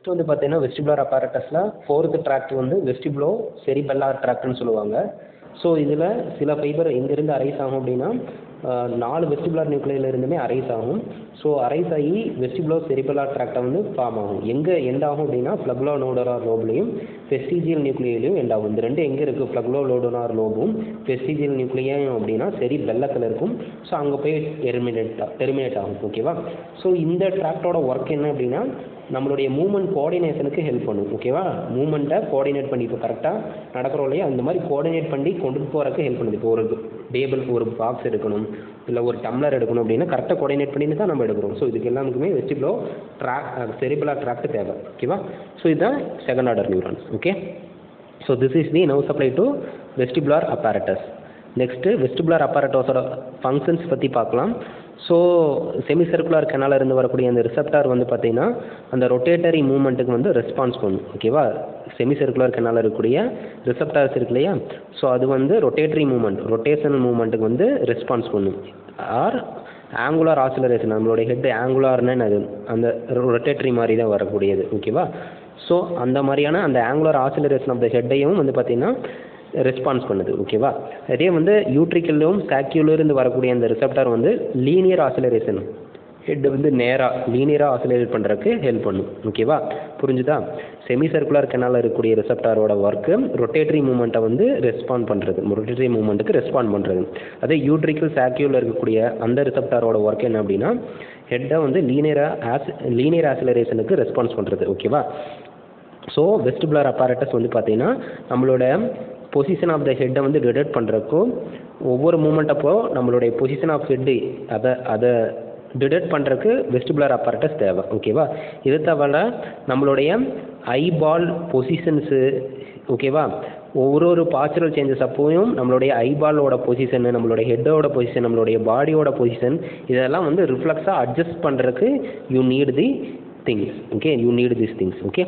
Next வந்து பார்த்தீங்கன்னா vestibular அப்பாரட்டஸில் ஃபோர்த்து ட்ராக்ட் வந்து வெஸ்டிபுலோ செரிபெல்லார் ட்ராக்ட்னு சொல்லுவாங்க. ஸோ இதில் சில ஃபைபர் எங்கேருந்து அரைஸ் ஆகும் அப்படின்னா நாலு வெஸ்டிபுலர் நியூக்ளியிலிருந்துமே அரைஸ் ஆகும். ஸோ அரைஸ் ஆகி வெஸ்டிபுலோ செரிபெல்லார் ட்ராக்டை வந்து ஃபார்ம் ஆகும். எங்கே எண்ட் ஆகும் அப்படின்னா ஃப்ளக்லோ நோடோனார் லோப்லையும் ஃபெஸ்டிஜியல் நியூக்ளியிலையும் எண்ட் ஆகும். இந்த ரெண்டு எங்கே இருக்குது ஃப்ளக்லோ லோடோனார் லோபும் ஃபெஸ்டிஜியல் நியூக்ளியும் அப்படின்னா சரி பெல்லத்தில் இருக்கும். ஸோ அங்கே போய் டெர்மினேட் டெர்மினேட் ஆகும். ஓகேவா ஸோ இந்த ட்ராக்டோட ஒர்க் என்ன அப்படின்னா நம்மளுடைய மூமெண்ட் கோஆர்டினேஷனுக்கு ஹெல்ப் பண்ணும் ஓகேவா மூமெண்ட்டை கோஆர்டினேட் பண்ணி இப்போ கரெக்டாக நடக்கிறோம் இல்லையா? அந்த மாதிரி கோஆர்டினேட் பண்ணி கொண்டு போகிறக்கு ஹெல்ப் பண்ணுது. இப்போ ஒரு டேபிள் ஒரு பாக்ஸ் எடுக்கணும் இல்லை ஒரு டம்ளர் எடுக்கணும் அப்படின்னா கரெக்டாக கோஆர்டினேட் பண்ணி தான் நம்ம எடுக்கிறோம். ஸோ இதுக்கு எல்லாத்துக்குமே வெஸ்டிபிளோ ட்ராக் செரிபுலா ட்ராக்ட் தேவை ஓகேவா ஸோ இதுதான் second order neurons okay so this is the now supply to vestibular apparatus next vestibular அப்பாரட்டோஸோட functions பற்றி பார்க்கலாம். ஸோ செமி சர்க்குலர் கெனால இருந்து வரக்கூடிய அந்த ரிசப்டார் வந்து பார்த்தீங்கன்னா அந்த ரொட்டேட்டரி மூமெண்ட்டுக்கு வந்து ரெஸ்பான்ஸ் பண்ணும். ஓகேவா செமி சர்க்குலர் கெனால இருக்கக்கூடிய ரிசப்டார்ஸ் இருக்கு இல்லையா? ஸோ அது வந்து ரொட்டேட்டரி மூமெண்ட் ரொட்டேஷனல் மூமெண்ட்டுக்கு வந்து ரெஸ்பான்ஸ் பண்ணும். ஆர் ஆங்குலார் ஆசிலரேஷன் நம்மளுடைய ஹெட் ஆங்குலார்னு அது அந்த ரொட்டேட்டரி மாதிரி தான் வரக்கூடியது. ஓகேவா ஸோ அந்த மாதிரியான அந்த ஆங்குலர் ஆசிலரேஷன் ஆஃப் த ஹெட்டையும் வந்து பார்த்தீங்கன்னா ரெஸ்பான்ஸ் பண்ணுது ஓகேவா அதே வந்து யூட்ரிக்கல்லும் இருந்து வரக்கூடிய அந்த ரிசப்டார் வந்து லீனியர் ஆசிலரேஷன் ஹெட் வந்து நேராக லீனியராக ஆசிலேட் பண்ணுறதுக்கு ஹெல்ப் பண்ணும் ஓகேவா புரிஞ்சுதா? செமி சர்க்குலர் கெனால் இருக்கக்கூடிய ரிசப்டாரோட ஒர்க்கு ரொட்டேட்டரி மூமெண்ட்டை வந்து ரெஸ்பாண்ட் பண்ணுறது ரொட்டேட்டரி மூமெண்ட்டுக்கு ரெஸ்பாண்ட் பண்ணுறது அதே யூட்ரிக்கல் சாக்கியூவில் இருக்கக்கூடிய அந்த ரிசப்டாரோட ஒர்க் என்ன அப்படின்னா ஹெட்டை வந்து லீனியராக ஆஸ் லீனியர் ஆசிலரேஷனுக்கு ரெஸ்பான்ஸ் பண்ணுறது ஓகேவா ஸோ வெஸ்டிபுலர் அப்பாரட்டஸ் வந்து பார்த்தீங்கன்னா நம்மளோட பொசிஷன் ஆஃப் த ஹெட்டை வந்து டிடெக்ட் பண்ணுறக்கும் ஒவ்வொரு மூமெண்ட் அப்போ நம்மளுடைய பொசிஷன் ஆஃப் ஹெட்டு அதை அதை டிடெக்ட் பண்ணுறதுக்கு வெஸ்டிபுலர் apparatus தேவை ஓகேவா இது தவிர நம்மளுடைய ஐபால் பொசிஷன்ஸு ஓகேவா ஒவ்வொரு ஒரு பாச்சுரல் சேஞ்சஸ் அப்போயும் நம்மளுடைய ஐபாலோட பொசிஷன் நம்மளுடைய ஹெட்டோட பொசிஷன் நம்மளுடைய பாடியோட பொசிஷன் இதெல்லாம் வந்து ரிஃப்ளெக்ஸாக அட்ஜஸ்ட் பண்ணுறதுக்கு you need the things okay you need this things okay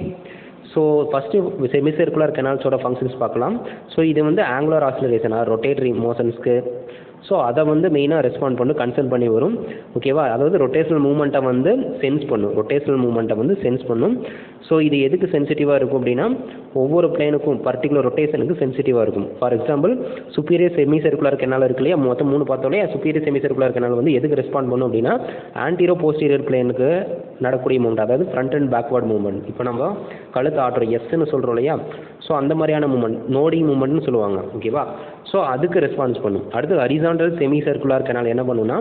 so first semi circular கெனால்ஸோட functions பார்க்கலாம். ஸோ இது வந்து ஆங்குலர் ஆசிலரேஷனாக ரொட்டேட்ரி மோஷன்ஸ்க்கு ஸோ அதை வந்து மெயினாக ரெஸ்பாண்ட் பண்ணி கன்சல்ட் பண்ணி வரும். ஓகேவா அதாவது ரொட்டேஷனல் மூமெண்ட்டை வந்து சென்ஸ் பண்ணும் ரொட்டேஷனல் மூமெண்ட்டை வந்து சென்ஸ் பண்ணும் ஸோ இது எதுக்கு சென்சிட்டிவாக இருக்கும் அப்படின்னா ஒவ்வொரு பிளேனுக்கும் பர்டிகுலர் ரொட்டேஷனுக்கு சென்சிட்டிவாக இருக்கும். For example superior semi circular canal இருக்கு இல்லையா? மொத்தம் மூணு பார்த்தோம் இல்லையா சுப்பீரியர் செமி சர்க்குலர் கெனால் வந்து எதுக்கு ரெஸ்பாண்ட் பண்ணும் அப்படின்னா ஆன்டீரோ போஸ்டீரியர் பிளேனுக்கு நடக்கூடிய மூமெண்ட் அதாவது ஃப்ரண்ட் அண்ட் பேக்வர்ட் மூமெண்ட் இப்போ நம்ம கழுத்து ஆட்டுறோம் எஸ்ன்னு சொல்கிறோம் இல்லையா? ஸோ அந்த மாதிரியான மூமெண்ட் நோடி மூமெண்ட்னு சொல்லுவாங்க. ஓகேவா ஸோ அதுக்கு ரெஸ்பான்ஸ் பண்ணும். அடுத்து ஹரிசாண்டல் செமி சர்க்குலர் கெனால் என்ன பண்ணுன்னா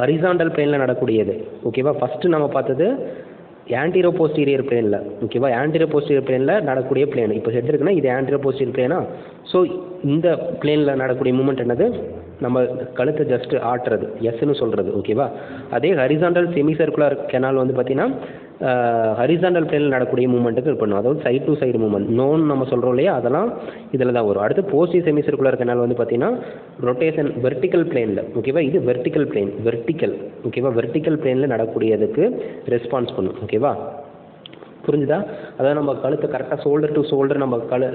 ஹரிசாண்டல் பிளேனில் நடக்கூடியது ஓகேவா ஃபஸ்ட்டு நம்ம பார்த்தது ஆன்டிரோ போஸ்டீரியர் பிளேனில் ஓகேவா ஆன்டிரோ போஸ்டீரியர் பிளேனில் நடக்கூடிய பிளேன் இப்போ ஹெட் இருக்குன்னா இது ஆன்டிரோ போஸ்டீரியர் பிளேனா ஸோ இந்த பிளேனில் நடக்கூடிய மூமெண்ட் என்னது? நம்ம கழுத்தை ஜஸ்ட்டு ஆட்டுறது. எஸ்ன்னு சொல்கிறது ஓகேவா அதே ஹரிசாண்டல் செமி சர்க்குலர் கெனால் வந்து பார்த்தீங்கன்னா ஹரிசாண்டல் பிளேனில் நடக்கூடிய மூமெண்ட்டுக்கு இது பண்ணும். அதாவது side to side movement known நம்ம சொல்கிறோம் இல்லையா? அதெல்லாம் இதில் தான் வரும். அடுத்து போஸ்டி செமி சர்க்குலர் கெனால் வந்து பார்த்தீங்கன்னா ரொட்டேஷன் வெர்டிக்கல் பிளேனில் ஓகேவா இது வெர்டிக்கல் பிளேன் வெர்டிக்கல் ஓகேவா வெர்டிக்கல் பிளேனில் நடக்கூடியதுக்கு ரெஸ்பான்ஸ் பண்ணும் ஓகேவா புரிஞ்சுதா? அதாவது நம்ம கழுத்தை கரெக்டாக ஷோல்டர் டு ஷோல்டர் நம்ம கழு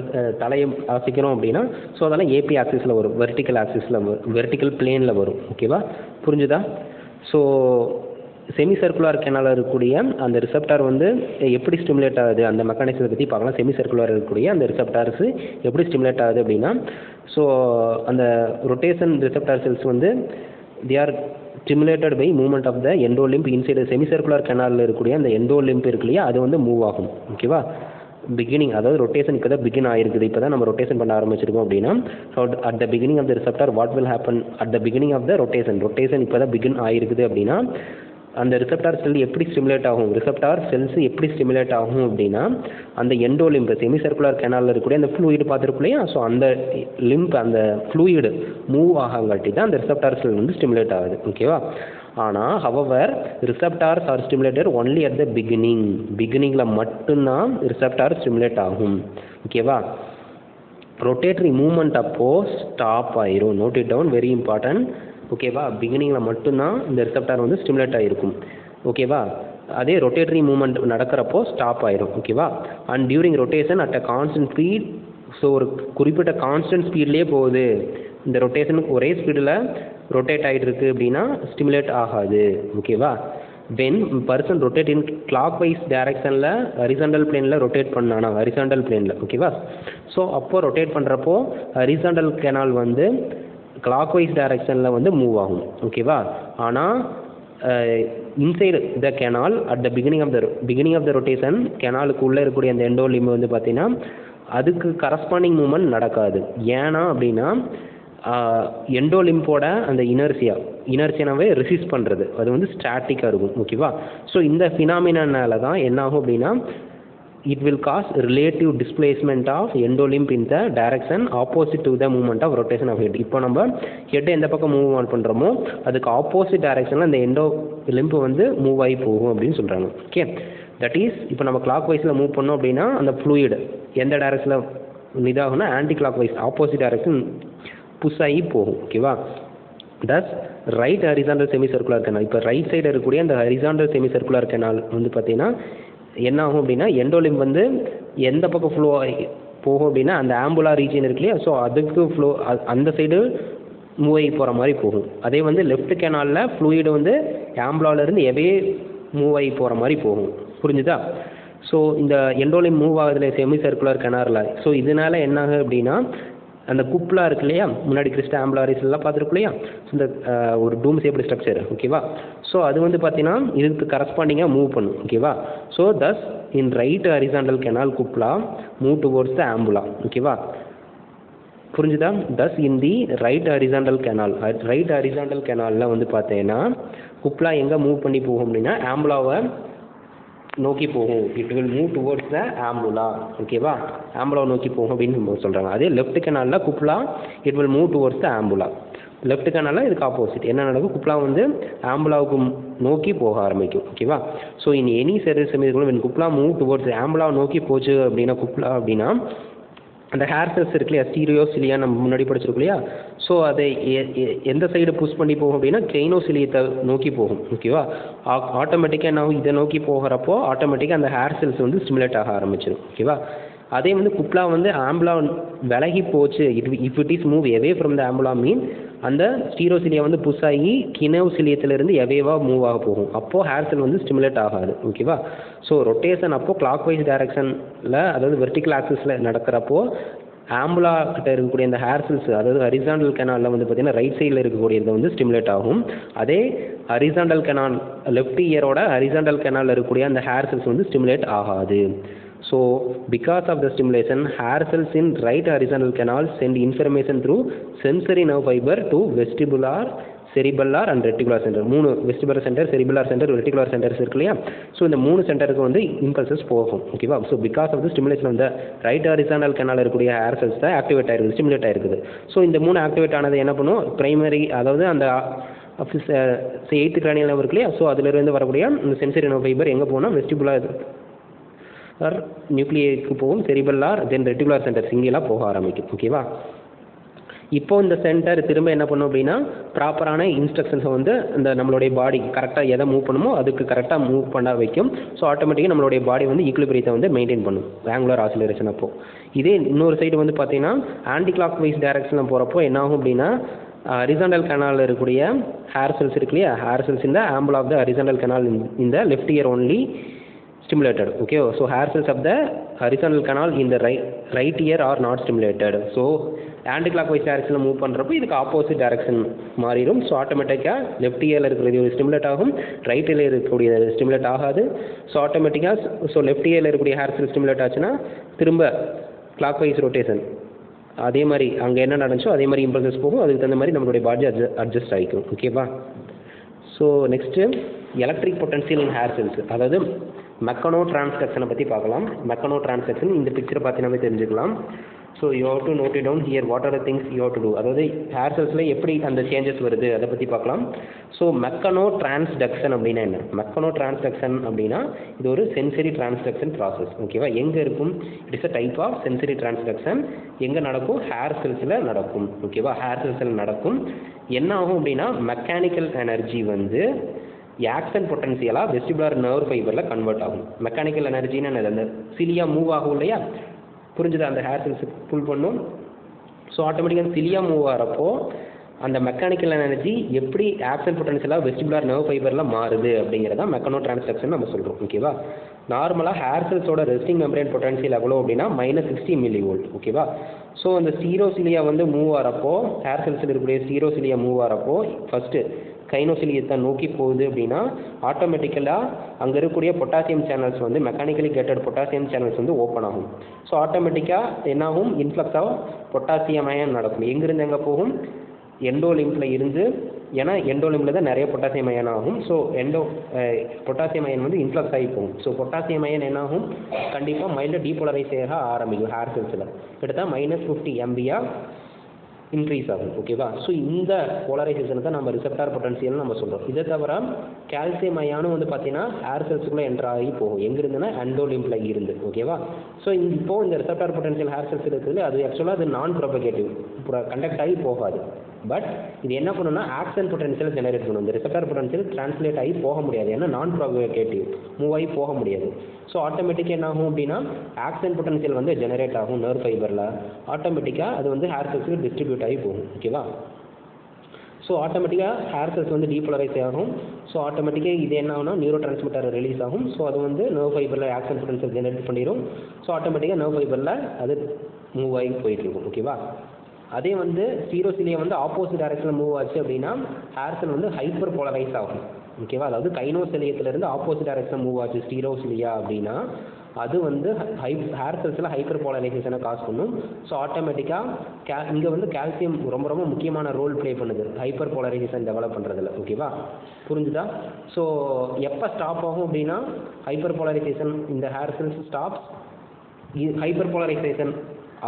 தலையை அசைக்கிறோம் அப்படின்னா ஸோ அதெல்லாம் ஏபி ஆக்சிஸில் வரும். வெர்டிக்கல் ஆக்சிஸில் வெர்டிக்கல் பிளேனில் வரும் ஓகேவா புரிஞ்சுதா? ஸோ செமி சர்க்குலர் கெனால் இருக்கக்கூடிய அந்த ரிசப்டார் வந்து எப்படி ஸ்டிமுலேட் ஆகுது? அந்த மெக்கானிசத்தை பற்றி பார்க்கலாம். செமி சர்க்குலர் இருக்கக்கூடிய அந்த ரிசப்டார்ஸ் எப்படி ஸ்டிமுலேட் ஆகுது அப்படின்னா ஸோ அந்த ரொட்டேஷன் ரிசப்டார் செல்ஸ் வந்து they are stimulated by movement of the endolymph inside semi circular கெனாலில் இருக்கக்கூடிய அந்த எண்டோலிம்ப் இருக்கு இல்லையா? அது வந்து மூவ் ஆகும். ஓகேவா பிகினிங் அதாவது ரொட்டேஷன் இப்போ தான் பிகின் ஆயிருக்குது. இப்போ தான் நம்ம ரொட்டேஷன் பண்ண ஆரம்பிச்சிருக்கோம் அப்படின்னா so at the beginning of the receptor what will happen at the beginning of the rotation rotation இப்போ தான் பிகின் ஆயிருக்குது அப்படின்னா அந்த ரிசப்டார் செல் எப்படி ஸ்டிமுலேட் ஆகும்? ரிசப்டார் செல்ஸ் எப்படி ஸ்டிமுலேட் ஆகும் அப்படின்னா அந்த எண்டோ லிம்பு செமி சர்க்குலர் கெனாலில் இருக்கக்கூடிய அந்த ஃப்ளூயிடு பார்த்துருக்கும் ஸோ அந்த லிம்ப் அந்த ஃப்ளூயிடு மூவ் ஆகாங்காட்டி தான் அந்த ரிசப்டார் செல் வந்து ஸ்டிமுலேட் ஆகுது. ஓகேவா ஆனால் however receptors are stimulator only at the beginning பிகினிங்கில் மட்டும்தான் ரிசப்டார் ஸ்டிமுலேட் ஆகும். ஓகேவா ரொட்டேட்டரி மூமெண்ட் அப்போ ஸ்டாப் ஆயிரும். Note it down very important ஓகேவா பிகினிங்கில் மட்டும்தான் இந்த ரிசப்டார் வந்து ஸ்டிமுலேட் ஆகிருக்கும் ஓகேவா அதே ரொட்டேட்டரி மூமெண்ட் நடக்கிறப்போ ஸ்டாப் ஆயிரும். ஓகேவா and during rotation at a constant speed so ஒரு குறிப்பிட்ட கான்ஸ்டன்ட் ஸ்பீட்லேயே போகுது. இந்த ரொட்டேஷனுக்கு ஒரே ஸ்பீடில் ரொட்டேட் ஆகிட்டு இருக்கு அப்படின்னா ஸ்டிமுலேட் ஆகாது. ஓகேவா when person rotate in clockwise டைரக்ஷனில் ஹரிசாண்டல் பிளேனில் ரொட்டேட் பண்ணானா? ஹரிசாண்டல் பிளேனில் ஓகேவா ஸோ அப்போ ரொட்டேட் பண்ணுறப்போ ஹரிசாண்டல் கெனால் வந்து கிளாக் வைஸ் டைரக்ஷனில் வந்து மூவ் ஆகும். ஓகேவா ஆனால் inside the canal at the beginning of the beginning of the rotation கெனாலுக்கு உள்ளே இருக்கக்கூடிய அந்த எண்டோ லிம்பு வந்து பார்த்தீங்கன்னா அதுக்கு கரஸ்பாண்டிங் மூமெண்ட் நடக்காது. ஏன்னா அப்படின்னா எண்டோலிம்போட அந்த இனர்சியா இனர்சியானாவே ரெசிஸ்ட் பண்ணுறது அது வந்து ஸ்டாட்டிக்காக இருக்கும். ஓகேவா ஸோ இந்த ஃபினாமினால தான் என்ன ஆகும் அப்படின்னா it will cause relative displacement of endolymph in the direction opposite to the movement of rotation of head இப்போ நம்ம ஹெட் எந்த பக்கம் மூவ் ஆன் பண்ணுறோமோ அதுக்கு ஆப்போசிட் டைரக்ஷனில் அந்த எண்டோ லிம்பு வந்து மூவ் ஆகி போகும் அப்படின்னு சொல்கிறாங்க ஓகே தட் இஸ் இப்போ நம்ம கிளாக் வைஸில் மூவ் பண்ணோம் அப்படின்னா அந்த ஃப்ளூயிடு எந்த டைரக்ஷனில் இதாகும்னா anti clock wise opposite direction push ஆகி போகும். ஓகேவா thus right horizontal semi circular canal இப்போ ரைட் சைடு இருக்கக்கூடிய அந்த ஹரிசாண்டல் செமி சர்க்குலர் கேனால் வந்து பார்த்தீங்கன்னா என்ன ஆகும் அப்படின்னா எண்டோலிம் வந்து எந்த பக்கம் ஃப்ளோ போகும் அப்படின்னா அந்த ஆம்புலா ரீஜன் இருக்கு இல்லையா? ஸோ அதுக்கு ஃப்ளோ அந்த சைடு மூவ் ஆகி போகிற மாதிரி போகும். அதே வந்து லெஃப்ட் கேனாலில் ஃப்ளூயிடு வந்து ஆம்புலாவிலேருந்து எவே மூவ் ஆகி போகிற மாதிரி போகும். புரிஞ்சுதா? ஸோ இந்த எண்டோலிம் மூவ் ஆகுதுல செமி சர்க்குலர் கிணறுல ஸோ இதனால என்ன ஆகுது அப்படின்னா அந்த குப்லா இருக்கு இல்லையா? முன்னாடி கிறிஸ்ட ஆம்புலாரிஸ் எல்லாம் பார்த்துருக்கோம் இல்லையா? ஸோ இந்த ஒரு டூம் ஷேப்டு ஸ்ட்ரக்சர் ஓகேவா ஸோ அது வந்து பார்த்தீங்கன்னா இதுக்கு கரஸ்பாண்டிங்காக மூவ் பண்ணும் ஓகேவா so thus in right horizontal canal cupula move towards the ampulla ஓகேவா புரிஞ்சுதா? Thus in the right horizontal canal right horizontal கெனாலில் வந்து பார்த்தீங்கன்னா குப்லா எங்கே மூவ் பண்ணி போகும் அப்படின்னா ஆம்புலாவை நோக்கி போகும். It will move towards the ampulla ஓகேவா ஆம்புலா நோக்கி போகும் அப்படின்னு சொல்கிறாங்க அதே left கெனாலில் cupula it will move towards the ampulla left கெனாலில் இதுக்கு ஆப்போசிட் என்ன நடக்கும்? குப்லா வந்து ஆம்புலாவுக்கு நோக்கி போக ஆரம்பிக்கும். ஓகேவா so in any service when cupula move towards ampulla நோக்கி போச்சு அப்படின்னா குப்லா அப்படின்னா அந்த ஹேர் செல்ஸ் இருக்கு இல்லையா ஸ்டீரியோ சிலியா நம்ம முன்னாடி படிச்சிருக்கோம் இல்லையா? ஸோ அதை எ- எ- எந்த சைடு புஷ் பண்ணி போகும் அப்படின்னா கெய்னோசிலியத்தை நோக்கி போகும். ஓகேவா ஆட்டோமேட்டிக்காக என்ன ஆகும்? இதை நோக்கி போகிறப்போ ஆட்டோமேட்டிக்காக அந்த ஹேர் செல்ஸ் வந்து ஸ்டிமுலேட் ஆக ஆரம்பிச்சிடும் ஓகேவா அதே வந்து குப்லா வந்து ஆம்புலா விலகி போச்சு. It if it is move away from the ampulla mean அந்த ஸ்டீரோசிலியா வந்து புஷ் ஆகி கினவ் சிலியத்திலிருந்து எவேவாக மூவ் ஆக போகும். அப்போது ஹேர் செல் வந்து ஸ்டிமுலேட் ஆகாது. ஓகேவா ஸோ ரொட்டேஷன் அப்போ கிளாக் வைஸ் டைரக்ஷனில் அதாவது வெர்டிக்கல் ஆக்சிஸில் நடக்கிறப்போ ஆம்புலா கிட்ட இருக்கக்கூடிய அந்த ஹேர் செல்ஸ் அதாவது ஹரிசாண்டல் கெனாலில் வந்து பார்த்தீங்கன்னா ரைட் சைடில் இருக்கக்கூடியது வந்து ஸ்டிமுலேட் ஆகும். அதே ஹரிசாண்டல் கெனால் லெஃப்ட் இயரோட ஹரிசாண்டல் கெனாலில் இருக்கக்கூடிய அந்த ஹேர் செல்ஸ் வந்து ஸ்டிமுலேட் ஆகாது. So, because of the stimulation, hair cells in right horizontal canal send information through sensory nerve fiber to vestibular, cerebellar and reticular centre மூணு vestibular centre cerebellar centre reticular centres இருக்கு இல்லையா? So இந்த மூணு சென்டருக்கு வந்து impulses போகும் ஓகேவா so because of the stimulation அந்த ரைட் ஹாரிசாண்டல் கெனால் இருக்கக்கூடிய ஹேர் செல்ஸ் தான் ஆக்டிவேட் ஆயிருக்குது ஸ்டிமுலேட் ஆயிருக்குது. ஸோ இந்த மூணு ஆக்டிவேட் ஆனது என்ன பண்ணும்? பிரைமரி அதாவது அந்த uh, எயித்து கிரானியல் uh, இருக்கு இல்லையா? ஸோ அதுலேருந்து வரக்கூடிய இந்த சென்சரி நோ ஃபைபர் எங்கே போனால் வெஸ்டிபுலர் ஆர் நியூக்ளியருக்கு போகும் செரிபல்லார் தென் ரெட்டிகுலர் சென்டர் சிங்கிளாக போக ஆரம்பிக்கும். ஓகேவா இப்போ இந்த சென்டர் திரும்ப என்ன பண்ணும் அப்படின்னா ப்ராப்பரான இன்ஸ்ட்ரக்ஷன்ஸை வந்து இந்த நம்மளுடைய பாடி கரெக்டாக எதை மூவ் பண்ணுமோ அதுக்கு கரெக்டாக மூவ் பண்ண வைக்கும். ஸோ ஆட்டோமேட்டிக்காக நம்மளுடைய பாடி வந்து ஈக்குலிபிரியத்தை வந்து மெயின்டைன் பண்ணும். ஆங்குலர் ஆசிலரேஷன் அப்போ. இதே இன்னொரு சைடு வந்து பார்த்தீங்கன்னா ஆன்டி கிளாக் வைஸ் டைரக்ஷனில் போகிறப்போ என்ன ஆகும் அப்படின்னா ஹரிசாண்டல் கனாலில் இருக்கக்கூடிய ஹேர் செல்ஸ் இருக்கு இல்லையா? ஹேர் செல்ஸ் இந்த ample of the horizontal canal இந்த left ear only stimulated. Okay so hair cells of the horizontal canal in the right right ear are not stimulated. So anticlockwise டைரக்ஷனில் move பண்ணுறப்போ இதுக்கு opposite direction மாறிடும். So ஆட்டோமேட்டிக்காக left இயரில் இருக்கிறது ஒரு stimulate ஆகும். ரைட் இயரில் இருக்கக்கூடிய ஸ்டிமுலேட் ஆகாது. ஸோ ஆட்டோமேட்டிக்காக ஸோ லெஃப்ட் இயரில் இருக்கக்கூடிய ஹேர் செல் ஸ்டிமுலேட் ஆச்சுன்னா திரும்ப கிளாக் வைஸ் ரொட்டேஷன் அதே மாதிரி அங்கே என்ன நடந்துச்சோ அதே மாதிரி இம்பல்சஸ் போகும். அதுக்கு தகுந்த மாதிரி நம்மளுடைய பாடி அட்ஜஸ்ட் அட்ஜஸ்ட் ஆகிக்கும் ஓகேவா so next electric potential in hair cells அதாவது மெக்கனோ டிரான்ஸ்டக்ஷனை பற்றி பார்க்கலாம். மெக்கனோ டிரான்ஸ்டக்ஷன் இந்த பிக்சரை பார்த்தினாவே தெரிஞ்சுக்கலாம். So you have to note it down here what are the things you have to do அதாவது ஹேர் செல்ஸில் எப்படி அந்த சேஞ்சஸ் வருது அதை பற்றி பார்க்கலாம். ஸோ மெக்கனோ டிரான்ஸ்டக்ஷன் அப்படின்னா என்ன? மெக்கனோ டிரான்ஸ்டக்ஷன் அப்படின்னா இது ஒரு சென்சரி டிரான்ஸ்டக்ஷன் ப்ராசஸ் ஓகேவா எங்கே இருக்கும்? It is a type of sensory transduction எங்கே நடக்கும்? ஹேர் செல்ஸில் நடக்கும் ஓகேவா ஹேர் செல்ஸில் நடக்கும். என்ன ஆகும் அப்படின்னா மெக்கானிக்கல் எனர்ஜி வந்து ஆக்சன் பொட்டன்சியலாக வெஸ்டிபுலர் நர்வ் ஃபைபரில் கன்வெர்ட் ஆகும். மெக்கானிக்கல் எனர்ஜின்னு அந்த சிலியா மூவ் ஆகும் இல்லையா? புரிஞ்சுதா? அந்த ஹேர் செல்ஸ் புல் பண்ணும். ஸோ ஆட்டோமேட்டிக்காக சிலியா மூவ் ஆகிறப்போ அந்த மெக்கானிக்கல் எனர்ஜி எப்படி ஆக்சன் பொட்டன்ஷியலாக வெஸ்டிபுலர் நர்வ் ஃபைபரில் மாறுது அப்படிங்கிறத மெக்கனோ டிரான்ஸ்டக்ஷன் நம்ம சொல்கிறோம் ஓகேவா நார்மலாக ஹேர் செல்ஸோட ரெஸ்டிங் மெம்பரேன் பொட்டன்ஷியல் எவ்வளோ அப்படின்னா மைனஸ் சிக்ஸ்டி மில்லி வோல்ட் ஓகேவா ஸோ அந்த சீரோசிலியா வந்து மூவ் ஆகிறப்போ ஹேர் செல்ஸில் இருக்கக்கூடிய சீரோசிலியா மூவ் ஆகிறப்போ ஃபஸ்ட்டு கைனோசிலியத்தை நோக்கி போகுது அப்படின்னா ஆட்டோமேட்டிக்கலாக அங்கே இருக்கக்கூடிய பொட்டாசியம் சேனல்ஸ் வந்து மெக்கானிக்கலி கேட்டட் பொட்டாசியம் சேனல்ஸ் வந்து ஓப்பன் ஆகும். ஸோ ஆட்டோமேட்டிக்காக என்னாகும்? இன்ஃப்ளக்ஸ் ஆஃப் பொட்டாசியம் அயன் நடக்கும். எங்கேருந்து எங்கே போகும்? எண்டோ எண்டோலிம்பில் இருந்து ஏன்னா எண்டோலிம்பில் தான் நிறைய பொட்டாசியம் அயன் ஆகும். ஸோ எண்டோ பொட்டாசியம் அயன் வந்து இன்ஃப்ளக்ஸ் ஆகி போகும். ஸோ பொட்டாசியம் அயன் என்ன ஆகும்? கண்டிப்பாக மைல்டாக டீபோலரைஸ் ஆக ஆரம்பிக்கும். ஹேர் செல்ஸில் கிட்டத்தட்ட மைனஸ் ஃபிஃப்டி எம்பியாக இன்க்ரீஸ் ஆகும். ஓகேவா ஸோ இந்த போலரைசேஷனை தான் நம்ம ரிசெப்டார் பொட்டன்சியல் நம்ம சொல்கிறோம் இதை தவிர கால்சியம் அயானும் வந்து பார்த்தீங்கன்னா ஹேர் செல்ஸுக்குள்ளே என்ட்ரு ஆகி போகும். எங்க இருந்துன்னா அண்டோலிம்பில் இருந்து. ஓகேவா ஸோ இப்போ இந்த ரிசெப்டார் பொட்டன்சியல் ஹேர் செல்ஸ் இருக்குது அது ஆக்சுவலாக அது நான் ப்ரொபகேட்டிவ் கண்டக்ட் ஆகி போகாது. பட் இது என்ன பண்ணணும்னா ஆக்சன் பொட்டன்ஷியல் ஜெனரேட் பண்ணும். இந்த ரிசெப்டார் பொட்டன்ஷியல் டிரான்ஸ்லேட் ஆகி போக முடியாது. ஏன்னா நான் ப்ரோகேட்டிவ் மூவ் ஆகி போக முடியாது. ஸோ ஆட்டோமேட்டிக்காக என்ன ஆகும் அப்படின்னா ஆக்சன் பொட்டன்ஷியல் வந்து ஜெனரேட் ஆகும் நர்வ் ஃபைபரில் ஆட்டோமேட்டிக்காக அது வந்து ஹேர் செல்ஸுக்கு டிஸ்ட்ரிபியூட் ஆகி போகும். ஓகேவா ஸோ ஆட்டோமேட்டிக்காக ஹேர் செல்ஸ் வந்து டீபோலரைஸ் ஆகும். ஸோ ஆட்டோமேட்டிக்காக இது என்ன ஆகும்னா நியூரோ டிரான்ஸ்மிட்டர் ரிலீஸ் ஆகும். ஸோ அது வந்து நர்வ் ஃபைபரில் ஆக்சன் பொட்டன்ஷியல் ஜெனரேட் பண்ணிடும் ஸோ ஆட்டோமேட்டிக்காக நர்வ் ஃபைபரில் அது மூவ் ஆகி போயிட்டு இருக்கும் ஓகேவா அதே வந்து சீரோசிலியா வந்து ஆப்போசிட் டைரக்ஷனில் மூவ் ஆச்சு அப்படின்னா ஹேர் செல் வந்து ஹைப்பர் போலரைஸ் ஆகும் ஓகேவா அதாவது கைனோசிலியத்திலிருந்து ஆப்போசிட் டைரக்ஷன் மூவ் ஆச்சு ஸ்டீரோசிலியா அப்படின்னா அது வந்து ஹை ஹேர் செல்ஸில் ஹைப்பர் போலரைசேஷனை காஸ் பண்ணும் ஸோ ஆட்டோமேட்டிக்காக கே இங்கே வந்து கால்சியம் ரொம்ப ரொம்ப முக்கியமான ரோல் ப்ளே பண்ணுது. ஹைப்பர் போலரைசேஷன் டெவலப் பண்ணுறதுல ஓகேவா புரிஞ்சுதா? ஸோ எப்போ ஸ்டாப் ஆகும் அப்படின்னா ஹைப்பர் போலரைசேஷன் இந்த hair cells stops hyperpolarisation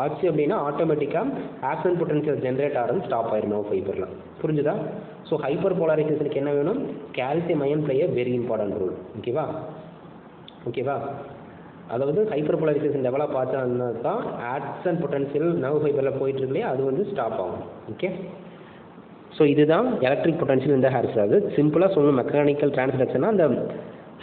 ஆச்சு அப்படின்னா ஆட்டோமேட்டிக்காக ஆக்சன் பொட்டன்ஷியல் ஜென்ரேட் ஆகிறது ஸ்டாப் ஆயிரும். நோ ஃபைபரில் புரிஞ்சுதா? ஸோ ஹைப்பர் போலரைசேஷனுக்கு என்ன வேணும்? Calcium ion play very important role ஓகேவா ஓகேவா அதாவது ஹைப்பர் போலரைசேஷன் டெவலப் ஆச்சுன்னா தான் ஆக்சன் பொட்டன்ஷியல் நர்வ் ஃபைபரில் போயிட்டு இல்லையா அது வந்து ஸ்டாப் ஆகும். ஓகே ஸோ இதுதான் எலக்ட்ரிக் பொட்டன்ஷியல் இந்த ஹேர் அது சிம்பிளாக சொல்லணும். மெக்கானிக்கல் டிரான்ஸ்டக்ஷனா அந்த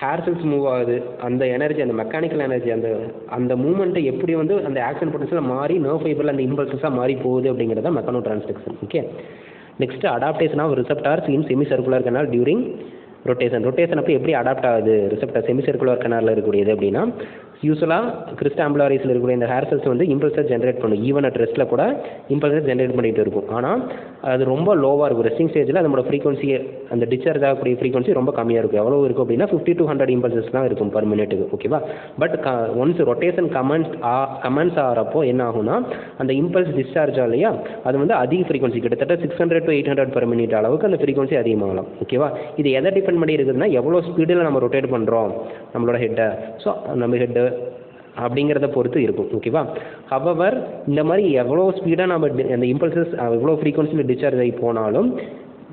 ஹேர் செல்ஸ் மூவ் ஆகுது. அந்த எனர்ஜி அந்த மெக்கானிக்கல் எனர்ஜி அந்த அந்த மூமெண்ட்டை எப்படி வந்து அந்த ஆக்ஷன் பொட்டன்ஷியலாக மாறி நர்வ் ஃபைபரில் அந்த இம்பல்சஸாக மாறி போகுது அப்படிங்கிறது தான் mechanotransduction okay next adaptation of receptors in semi circular canal during rotation rotation அப்போ எப்படி அடாப்ட் ஆகுது? ரிசெப்டர் செமி சர்க்குலர் கனாலில் இருக்கக்கூடியது அப்படின்னா யூஸ்வலாக கிறிஸ்டாம்புலாரிஸில் இருக்கக்கூடிய இந்த ஹேர் செல்ஸ் வந்து இம்பல்சர் ஜென்ரேட் பண்ணும். ஈவன் அட் ரெஸ்ட்டில் கூட இம்பல்சர் ஜென்ரேட் பண்ணிகிட்டு இருக்கும். ஆனால் அது ரொம்ப லோவாக இருக்கும். ரெஸ்டிங் ஸ்டேஜில் அதோட ஃப்ரீக்வன்சி அந்த டிஸ்சார்ஜ் ஆகக்கூடிய ஃப்ரீக்வன்சி ரொம்ப கம்மியாக இருக்கும். எவ்வளோ இருக்கும் அப்படின்னா ஃபிஃப்டி டூ ஹண்ட்ரட் இம்பல்சஸ் தான் இருக்கும் பர் மினிட்டுக்கு ஓகேவா பட் க ஒன்ஸ் ரொட்டேஷன் கமெண்ட்ஸ் ஆ கமெண்ட்ஸ் ஆகிறப்போ என்ன ஆகும்னா அந்த இம்பல்ஸ் டிஸ்சார்ஜ் ஆகலையா அது வந்து அதிக ஃப்ரீக்வன்சி கிட்டத்தட்ட six hundred to eight hundred per minute அளவுக்கு அந்த ஃப்ரீக்வன்சி அதிகமாகலாம் ஓகேவா இது எதை டிபெண்ட் பண்ணி இருக்குதுன்னா எவ்வளோ ஸ்பீடில் நம்ம ரொட்டேட் பண்ணுறோம் நம்மளோட ஹெட்டை ஸோ நம்ம ஹெட்டு அப்படிங்கிறத பொறுத்து இருக்கும் ஓகேவா ஹவவர் இந்த மாதிரி எவ்வளோ ஸ்பீடாக நம்ம அந்த இம்பல்சஸ் எவ்வளோ ஃப்ரீக்வன்சியில் டிஸ்சார்ஜ் ஆகி போனாலும்